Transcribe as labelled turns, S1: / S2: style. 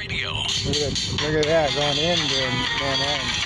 S1: Radio.
S2: Look at, look at that going in going, going man